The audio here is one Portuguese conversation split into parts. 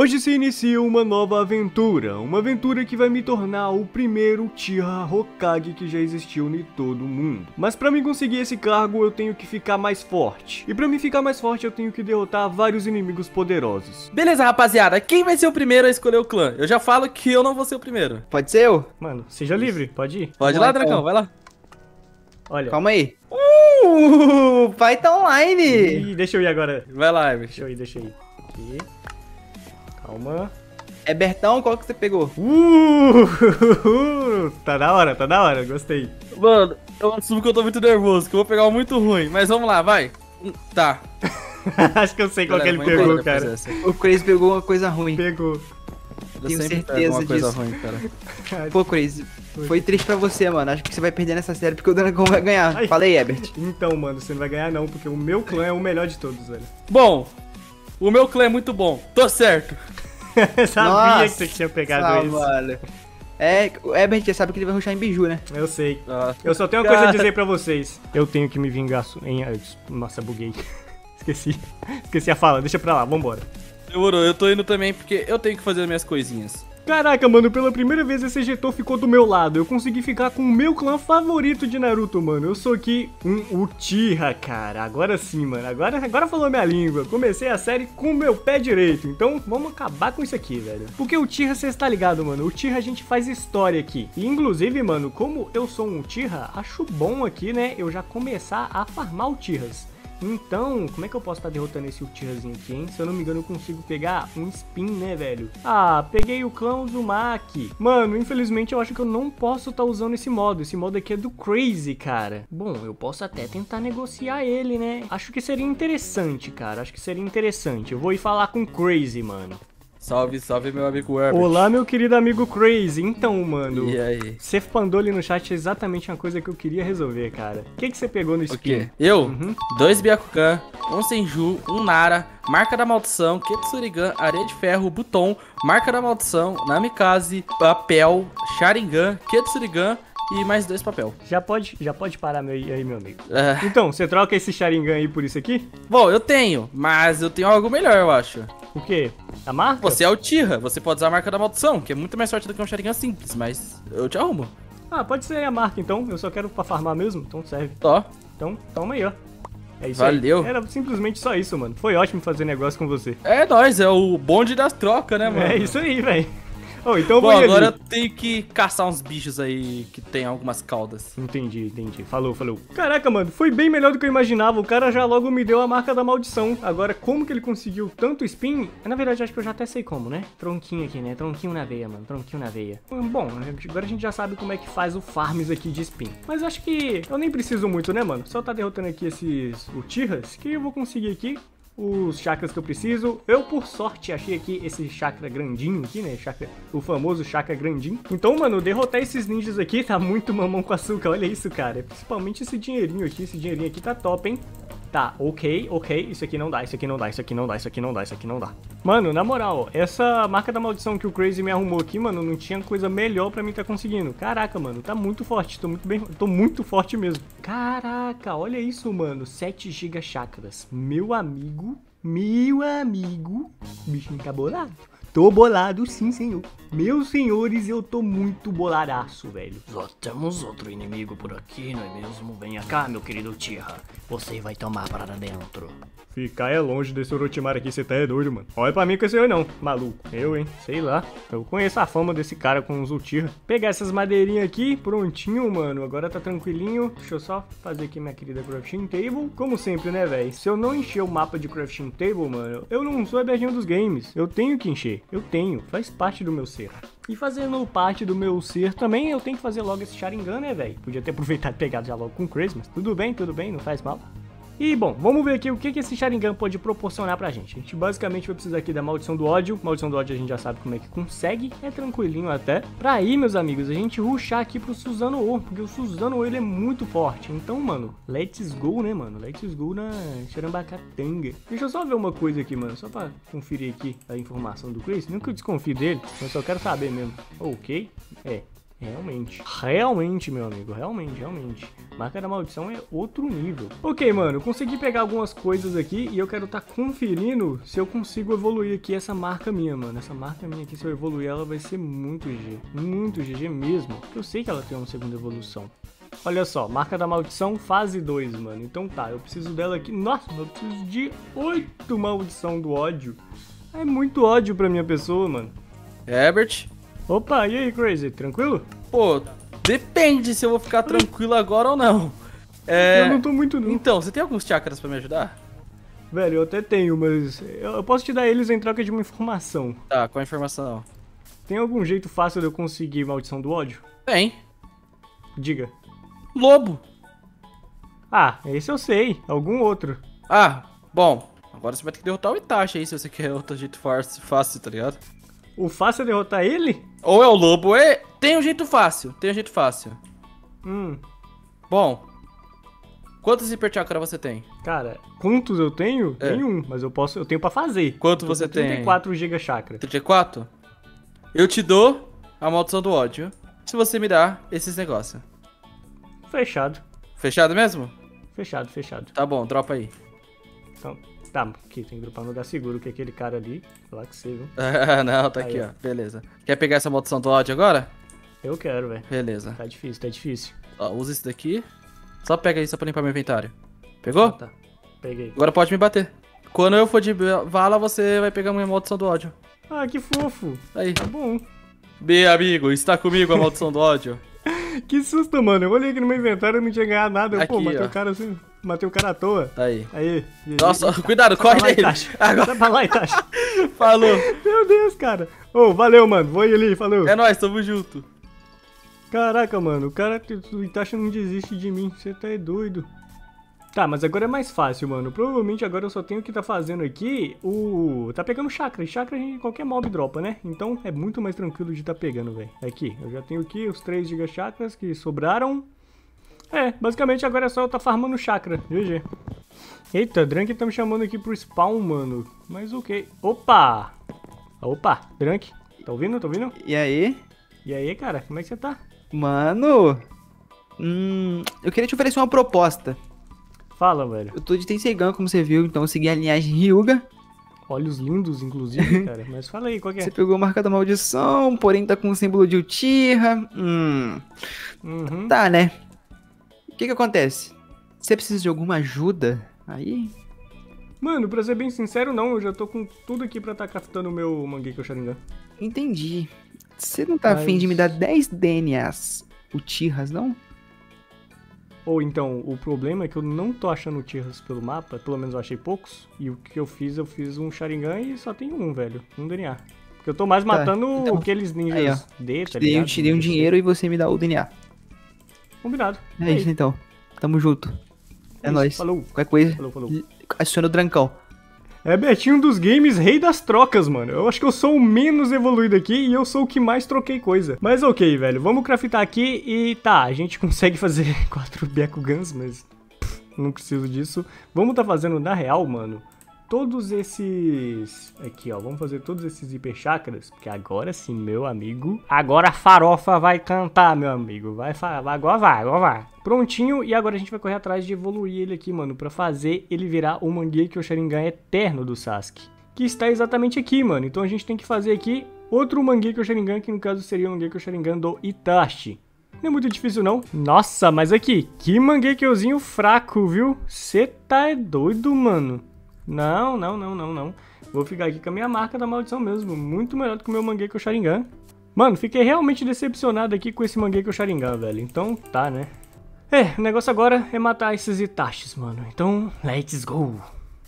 Hoje se inicia uma nova aventura, uma aventura que vai me tornar o primeiro Uchiha Hokage que já existiu em todo o mundo. Mas para mim conseguir esse cargo eu tenho que ficar mais forte. E para mim ficar mais forte eu tenho que derrotar vários inimigos poderosos. Beleza, rapaziada, quem vai ser o primeiro a escolher o clã? Eu já falo que eu não vou ser o primeiro. Pode ser eu? Mano, seja livre, pode ir. Pode ir lá, Dragão, vai lá. Olha. Calma aí. Uh, pai tá online. Ih, deixa eu ir agora. Vai lá, Herbert. Deixa eu ir, deixa eu ir. Aqui. Calma. É Bertão, qual que você pegou? Uh, tá da hora, tá da hora, gostei. Mano, eu assumo que eu tô muito nervoso, que eu vou pegar um muito ruim. Mas vamos lá, vai. Hum, Tá. Acho que eu sei qual que ele pegou, cara. O Crazy pegou uma coisa ruim. Pegou. Eu Tenho certeza pego uma coisa disso. ruim, cara. Pô, Crazy, foi triste pra você, mano. Acho que você vai perder nessa série porque o Dragão vai ganhar. Ai. Fala aí, Ebert. Então, mano, você não vai ganhar não, porque o meu clã é o melhor de todos, velho. Bom, o meu clã é muito bom. Tô certo. Sabia Nossa, que você tinha pegado Ah, isso. mano. É, o Ebert já sabe que ele vai ruxar em biju, né? Eu sei. Ah, Eu só tenho uma coisa a dizer pra vocês. Eu tenho que me vingar em... Nossa, buguei. Esqueci. Esqueci a fala, deixa pra lá, vambora. demorou, eu tô indo também porque eu tenho que fazer as minhas coisinhas. Caraca, mano, pela primeira vez esse Getou ficou do meu lado. Eu consegui ficar com o meu clã favorito de Naruto, mano. Eu sou aqui um Uchiha, cara. Agora sim, mano. Agora, agora falou minha língua. Comecei a série com o meu pé direito. Então, vamos acabar com isso aqui, velho. Porque o Uchiha, você está ligado, mano. O Uchiha a gente faz história aqui. E, inclusive, mano, como eu sou um Uchiha, acho bom aqui, né, eu já começar a farmar Uchihas. Então, como é que eu posso estar derrotando esse Uchihazinho aqui, hein? Se eu não me engano, eu consigo pegar um spin, né, velho? Ah, peguei o clã Uzumaki. Mano, infelizmente eu acho que eu não posso estar usando esse modo. Esse modo aqui é do Crazy, cara. Bom, eu posso até tentar negociar ele, né? Acho que seria interessante, cara. Acho que seria interessante. Eu vou ir falar com o Crazy, mano. Salve, salve, meu amigo Herbert. Olá, meu querido amigo Crazy. Então, mano... E aí? Você mandou ali no chat exatamente uma coisa que eu queria resolver, cara. O que, que você pegou no O spin? quê? Eu, Uhum. dois Byakugan, um Senju, um Nara, Marca da Maldição, Ketsurigan, Areia de Ferro, Buton, Marca da Maldição, Namikaze, Papel, Sharingan, Ketsurigan e mais dois papel. Já pode, já pode parar meu, aí, meu amigo. É, Então, você troca esse Sharingan aí por isso aqui? Bom, eu tenho, mas eu tenho algo melhor, eu acho. O quê? A marca? Você é o Tira, você pode usar a Marca da Maldição, que é muito mais forte do que um Sharingan simples, mas eu te arrumo. Ah, pode ser a marca então. Eu só quero pra farmar mesmo, então serve. Tó. Então, toma aí, ó. É isso Valeu. aí. Era simplesmente só isso, mano. Foi ótimo fazer negócio com você. É nóis, é o bonde das trocas, né, mano? É isso aí, velho. Oh, então eu Bom, agora eu ali. tenho que caçar uns bichos aí que tem algumas caudas. Entendi, entendi. Falou, falou. Caraca, mano, foi bem melhor do que eu imaginava. O cara já logo me deu a marca da maldição. Agora, como que ele conseguiu tanto spin? Na verdade, acho que eu já até sei como, né? Tronquinho aqui, né? Tronquinho na veia, mano. Tronquinho na veia. Bom, agora a gente já sabe como é que faz o farms aqui de spin. Mas acho que eu nem preciso muito, né, mano? Só tá derrotando aqui esses Uchihas que eu vou conseguir aqui os chakras que eu preciso. Eu, por sorte, achei aqui esse chakra grandinho aqui, né? Chakra, o famoso chakra grandinho. Então, mano, derrotar esses ninjas aqui tá muito mamão com açúcar. Olha isso, cara. Principalmente esse dinheirinho aqui. Esse dinheirinho aqui tá top, hein? Tá, ok, ok. Isso aqui não dá, isso aqui não dá, isso aqui não dá, isso aqui não dá, isso aqui não dá. Mano, na moral, essa marca da maldição que o Crazy me arrumou aqui, mano, não tinha coisa melhor pra mim tá conseguindo. Caraca, mano, tá muito forte, tô muito bem, tô muito forte mesmo. Caraca, olha isso, mano, 7 GB chakras. Meu amigo, meu amigo, bichinho tá. Tô bolado sim, senhor. Meus senhores, eu tô muito boladaço, velho. Só temos outro inimigo por aqui, não é mesmo? Venha cá, meu querido Tira. Você vai tomar para dentro. Ficar é longe desse Orochimaru aqui, você tá é doido, mano. Olha pra mim com esse eu não, maluco. Eu, hein? Sei lá. Eu conheço a fama desse cara com os Uchiha. Pegar essas madeirinhas aqui, prontinho, mano. Agora tá tranquilinho. Deixa eu só fazer aqui minha querida crafting table. Como sempre, né, velho? Se eu não encher o mapa de crafting table, mano, eu não sou a dos games. Eu tenho que encher. Eu tenho. Faz parte do meu ser. E fazendo parte do meu ser também, eu tenho que fazer logo esse Sharingan, né, velho? Podia ter aproveitado e pegado já logo com o Crazy, mas tudo bem, tudo bem, não faz mal. E bom, vamos ver aqui o que, que esse Sharingan pode proporcionar pra gente. A gente basicamente vai precisar aqui da Maldição do Ódio. Maldição do Ódio a gente já sabe como é que consegue, é tranquilinho até. Pra aí, meus amigos, a gente ruxar aqui pro Suzano-O, porque o Suzano-O ele é muito forte. Então, mano, let's go, né, mano? Let's go na Charambacatanga. Deixa eu só ver uma coisa aqui, mano, só pra conferir aqui a informação do Chris. Não que eu desconfie dele, eu só quero saber mesmo. Ok, é. Realmente. Realmente, meu amigo. Realmente, realmente. Marca da maldição é outro nível. Ok, mano. Consegui pegar algumas coisas aqui e eu quero estar tá conferindo se eu consigo evoluir aqui essa marca minha, mano. Essa marca minha aqui, se eu evoluir ela, vai ser muito GG. Muito GG mesmo. Eu sei que ela tem uma segunda evolução. Olha só, marca da maldição, fase 2, mano. Então tá, eu preciso dela aqui. Nossa, eu preciso de 8 maldição do ódio. É muito ódio pra minha pessoa, mano. Herbert? Opa, e aí, Crazy? Tranquilo? Pô, depende se eu vou ficar tranquilo agora ou não. É... Eu não tô muito não. Então, você tem alguns chakras pra me ajudar? Velho, eu até tenho, mas eu posso te dar eles em troca de uma informação. Tá, qual a informação? Tem algum jeito fácil de eu conseguir maldição do ódio? Tem. Diga. Lobo. Ah, esse eu sei. Algum outro. Ah, bom. Agora você vai ter que derrotar o Itachi aí se você quer outro jeito fácil, tá ligado? O fácil é derrotar ele? Ou é o lobo, é... Tem um jeito fácil, tem um jeito fácil. Hum. Bom. Quantos Hyper Chakra você tem? Cara, quantos eu tenho? É. Tem um, mas eu posso, eu tenho pra fazer. Quanto você com tem? 34 GB chakra. 34? Eu te dou a maldição do ódio se você me dá esses negócios. Fechado. Fechado mesmo? Fechado, fechado. Tá bom, dropa aí. Então, tá, aqui tem que dropar no lugar seguro, que é aquele cara ali. Lá que você, viu? Ah, não, tá aqui, Aí, ó. Beleza. Quer pegar essa maldição do ódio agora? Eu quero, velho. Beleza. Tá difícil, tá difícil. Ó, usa esse daqui. Só pega só pra limpar meu inventário. Pegou? Ah, tá. Peguei. Agora pode me bater. Quando eu for de vala, você vai pegar minha maldição do ódio. Ah, que fofo. Aí. Tá bom. B, amigo, está comigo a maldição do ódio. Que susto, mano. Eu olhei aqui no meu inventário e não tinha ganhado nada. Eu, pô, Aqui, matei ó. o cara assim. Matei o cara à toa. Tá aí. Aí. Nossa, e- cuidado, Sai corre dele. Itachi. Agora, Sai pra lá, Itachi. falou. Meu Deus, cara. Ô, valeu, mano. Vou ir ali, falou. É nóis, tamo junto. Caraca, mano. O cara, o Itachi não desiste de mim. Você tá doido. Tá, mas agora é mais fácil, mano. Provavelmente agora eu só tenho que tá fazendo aqui o... Tá pegando chakra. Chakra qualquer mob dropa, né? Então é muito mais tranquilo de tá pegando, velho. Aqui, eu já tenho aqui os 3 giga chakras que sobraram. É, basicamente agora é só eu tá farmando chakra. GG. Eita, Drunk tá me chamando aqui pro spawn, mano. Mas o que? Opa! Opa, Drunk. Tá ouvindo? Tá ouvindo? E aí? E aí, cara, como é que você tá? Mano. Hum. Eu queria te oferecer uma proposta. Fala, velho. Eu tô de Tenseigan, como você viu, então eu segui a linhagem Ryuga. Olhos lindos, inclusive, cara. Mas fala aí, qual que é? Você pegou a marca da maldição, porém tá com o símbolo de Uchiha. Hum. Uhum. Tá, né? O que que acontece? Você precisa de alguma ajuda? Aí? Mano, pra ser bem sincero, não. Eu já tô com tudo aqui pra tá craftando o meu Mangekyo Sharingan. Entendi. Você não tá Mas- afim de me dar 10 DNAs Uchihas, não? Ou então, o problema é que eu não tô achando Tihas pelo mapa. Pelo menos eu achei poucos. E o que eu fiz, eu fiz um Sharingan e só tem um, velho. Um DNA. Porque eu tô mais Tá, matando então- aqueles ninjas Aí, ó. D, tá dei, eu ligado? te dei um dinheiro e você me dá o DNA. Combinado. É Aí. isso então. Tamo junto. É Isso, nóis. Falou. Qualquer coisa, Falou, falou. adiciona o Drancão. É Betinho dos games, rei das trocas, mano. Eu acho que eu sou o menos evoluído aqui e eu sou o que mais troquei coisa. Mas ok, velho. Vamos craftar aqui e tá, a gente consegue fazer quatro Guns, mas pff, não preciso disso. Vamos tá fazendo na real, mano. Todos esses. Aqui, ó. Vamos fazer todos esses hiper chakras. Porque agora sim, meu amigo. Agora a farofa vai cantar, meu amigo. Vai, agora vai, agora vai. Prontinho. E agora a gente vai correr atrás de evoluir ele aqui, mano. Pra fazer ele virar o Mangekyo Sharingan eterno do Sasuke. Que está exatamente aqui, mano. Então a gente tem que fazer aqui outro Mangekyo Sharingan. Que no caso seria o Mangekyo Sharingan do Itachi. Não é muito difícil, não. Nossa, mas aqui, que Mangekyozinho fraco, viu? Cê tá é doido, mano. Não, não, não, não, não. Vou ficar aqui com a minha marca da maldição mesmo. Muito melhor do que o meu Mangekyo Sharingan. Mano, fiquei realmente decepcionado aqui com esse Mangekyo Sharingan, velho. Então, tá, né? É, o negócio agora é matar esses Itachis, mano. Então, let's go.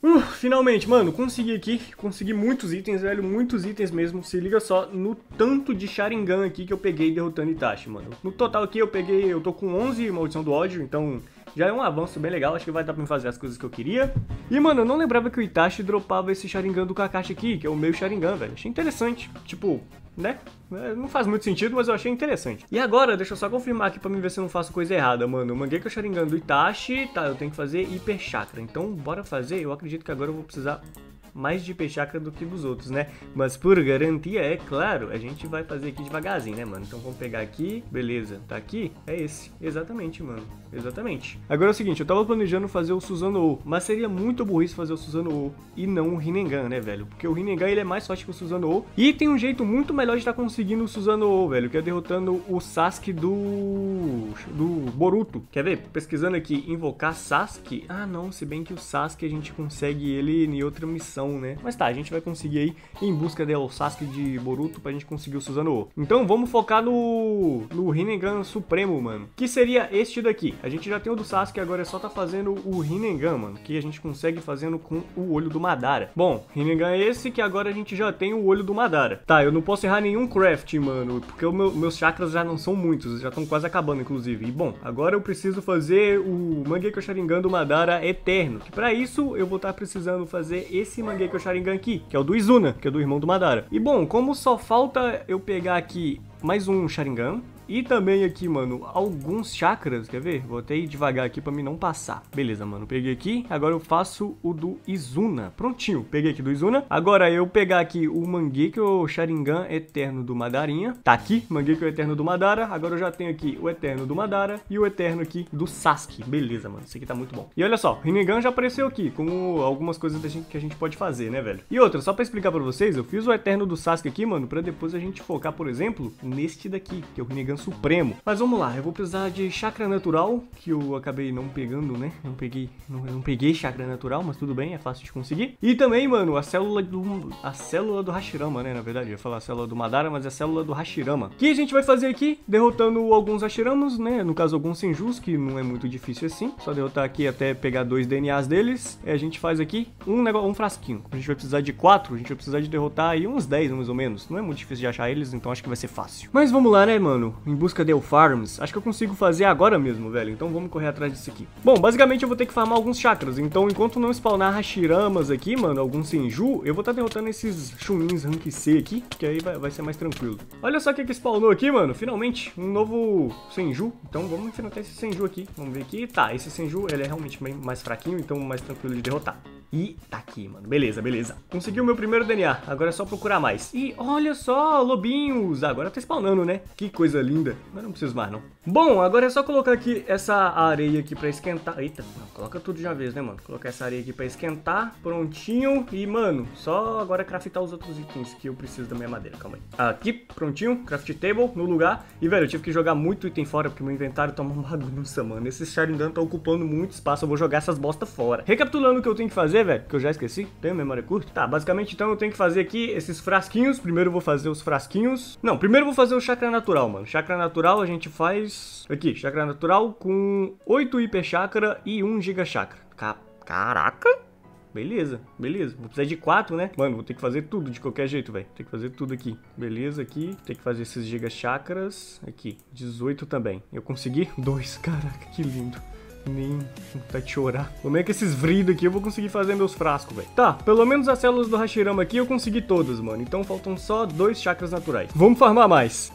Uh, finalmente, mano, consegui aqui. Consegui muitos itens, velho. Muitos itens mesmo. Se liga só no tanto de Sharingan aqui que eu peguei derrotando Itachi, mano. No total aqui eu peguei... Eu tô com 11 Maldição do Ódio, então... Já é um avanço bem legal, acho que vai dar pra me fazer as coisas que eu queria. E, mano, eu não lembrava que o Itachi dropava esse Sharingan do Kakashi aqui, que é o meu Sharingan, velho. Achei interessante. Tipo, né? É, Não faz muito sentido, mas eu achei interessante. E agora, deixa eu só confirmar aqui pra mim ver se eu não faço coisa errada, mano. O Mangekyo Sharingan do Itachi, tá, eu tenho que fazer Hyper Chakra. Então, bora fazer. Eu acredito que agora eu vou precisar mais de chakra do que dos outros, né? Mas por garantia, é claro, a gente vai fazer aqui devagarzinho, né, mano? Então vamos pegar aqui, beleza, tá aqui? É esse, exatamente, mano, exatamente. Agora é o seguinte, eu tava planejando fazer o Suzano-O, mas seria muito burrice fazer o Suzano-O e não o Rinnegan, né, velho? Porque o Rinnegan, ele é mais forte que o Suzano-O e tem um jeito muito melhor de estar tá conseguindo o Suzano-O, velho, que é derrotando o Sasuke do... do Boruto. Quer ver? Pesquisando aqui, invocar Sasuke. Ah, não, se bem que o Sasuke a gente consegue ele em outra missão, né? Mas tá, a gente vai conseguir aí em busca do Sasuke de Boruto pra gente conseguir o Suzano-O. Então vamos focar no, no Rinnegan Supremo, mano. Que seria este daqui. A gente já tem o do Sasuke, agora é só tá fazendo o Rinnegan, mano. Que a gente consegue fazendo com o olho do Madara. Bom, Rinnegan é esse que agora a gente já tem o olho do Madara. Tá, eu não posso errar nenhum craft, mano. Porque meu, meus chakras já não são muitos. Já estão quase acabando, inclusive. E bom, agora eu preciso fazer o Mangekyo Sharingan do Madara Eterno. Que pra isso eu vou estar tá precisando fazer esse Mangekyo Sharingan aqui. Que é o do Izuna, que é do irmão do Madara. E bom, como só falta eu pegar aqui mais um Sharingan, e também aqui, mano, alguns chakras, quer ver? Vou até ir devagar aqui pra mim não passar. Beleza, mano, peguei aqui. Agora eu faço o do Izuna. Prontinho, peguei aqui do Izuna. Agora eu pegar aqui o Mangekyo Sharingan Eterno do Madarinha. Tá aqui, Mangekyo Eterno do Madara. Agora eu já tenho aqui o Eterno do Madara e o Eterno aqui do Sasuke. Beleza, mano, isso aqui tá muito bom. E olha só, Rinnegan já apareceu aqui, com algumas coisas que a gente pode fazer, né, velho? E outra, só pra explicar pra vocês, eu fiz o Eterno do Sasuke aqui, mano, pra depois a gente focar, por exemplo, neste daqui, que é o Rinnegan Supremo. Mas vamos lá, eu vou precisar de chakra natural, que eu acabei não pegando, né? Não peguei, não, não peguei chakra natural, mas tudo bem, é fácil de conseguir. E também, mano, a célula do a célula do Hashirama, né, na verdade, eu ia falar a célula do Madara, mas é a célula do Hashirama. Que a gente vai fazer aqui, derrotando alguns Hashiramas, né? No caso, alguns Senjus, que não é muito difícil assim. Só derrotar aqui até pegar dois DNAs deles. E a gente faz aqui um negócio, um frasquinho. A gente vai precisar de quatro, a gente vai precisar de derrotar aí uns 10, mais ou menos. Não é muito difícil de achar eles, então acho que vai ser fácil. Mas vamos lá, né, mano? Em busca de farms. Acho que eu consigo fazer agora mesmo, velho. Então vamos correr atrás disso aqui. Bom, basicamente eu vou ter que farmar alguns chakras. Então, enquanto não spawnar Hashiramas aqui, mano, alguns Senju, eu vou estar tá derrotando esses Chunins Rank C aqui, que aí vai, vai ser mais tranquilo. Olha só o que que spawnou aqui, mano. Finalmente, um novo Senju. Então vamos enfrentar esse Senju aqui. Vamos ver aqui. Tá, esse Senju, ele é realmente mais fraquinho, então mais tranquilo de derrotar. E tá aqui, mano. Beleza, beleza. Consegui o meu primeiro DNA. Agora é só procurar mais. E olha só, lobinhos. Agora tá spawnando, né? Que coisa linda. Mas não preciso mais, não. Bom, agora é só colocar aqui essa areia aqui pra esquentar. Eita, não, coloca tudo de uma vez, né, mano? Colocar essa areia aqui pra esquentar. Prontinho. E, mano, só agora craftar os outros itens que eu preciso da minha madeira. Calma aí. Aqui, prontinho. Craft table no lugar. E, velho, eu tive que jogar muito item fora porque meu inventário tá uma bagunça, mano. Esse Sharingan tá ocupando muito espaço. Eu vou jogar essas bostas fora. Recapitulando o que eu tenho que fazer, velho, que eu já esqueci, tenho memória curta. Tá, basicamente então eu tenho que fazer aqui esses frasquinhos. Primeiro eu vou fazer os frasquinhos. Não, primeiro eu vou fazer o chakra natural, mano. Chakra natural a gente faz aqui, chakra natural com 8 hiper chakra e 1 giga chakra. Ca Caraca! Beleza, beleza. Vou precisar de 4, né? Mano, vou ter que fazer tudo de qualquer jeito, velho. Tem que fazer tudo aqui. Beleza, aqui. Tem que fazer esses giga chakras. Aqui, 18 também. Eu consegui? Dois, caraca, que lindo nem vontade de chorar. Como é que esses vridos aqui eu vou conseguir fazer meus frascos, velho? Tá, pelo menos as células do Hashirama aqui eu consegui todas, mano. Então faltam só dois chakras naturais. Vamos farmar mais.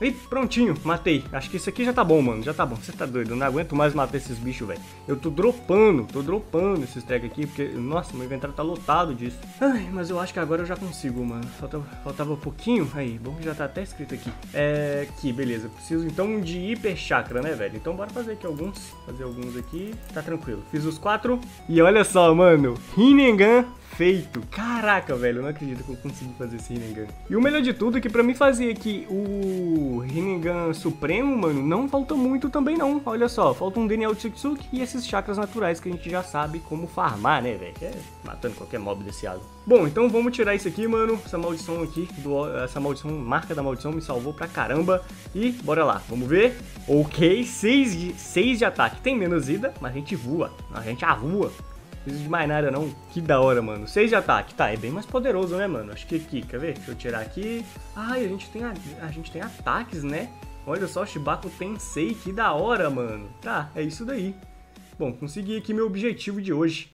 E prontinho, matei. Acho que isso aqui já tá bom, mano. Já tá bom. Você tá doido? Eu não aguento mais matar esses bichos, velho. Eu tô dropando, tô dropando esses tag aqui, porque, nossa, meu inventário tá lotado disso. Ai, mas eu acho que agora eu já consigo, mano. Faltava, faltava um pouquinho. Aí, bom que já tá até escrito aqui. É, aqui, beleza. Preciso então de hiper chakra, né, velho? Então bora fazer aqui alguns. Fazer alguns aqui. Tá tranquilo. Fiz os quatro. E olha só, mano. Rinnegan feito. Caraca, velho, eu não acredito que eu consegui fazer esse Rinnegan. E o melhor de tudo é que pra mim fazer aqui o Rinnegan Supremo, mano, não falta muito também não. Olha só, falta um Daniel Tsutsuki e esses chakras naturais que a gente já sabe como farmar, né, velho? É matando qualquer mob desse água. Bom, então vamos tirar isso aqui, mano. Essa maldição aqui, do, essa maldição, marca da maldição me salvou pra caramba. E bora lá, vamos ver. Ok, 6 de, 6 de ataque. Tem menos vida, mas a gente voa. A gente avua preciso de mais nada não. Que da hora, mano. 6 de ataque. Tá, é bem mais poderoso, né, mano? Acho que aqui, quer ver? Deixa eu tirar aqui. Ai, a gente tem, a, a gente tem ataques, né? Olha só, Shibaku Tensei, que da hora, mano. Tá, é isso daí. Bom, consegui aqui meu objetivo de hoje.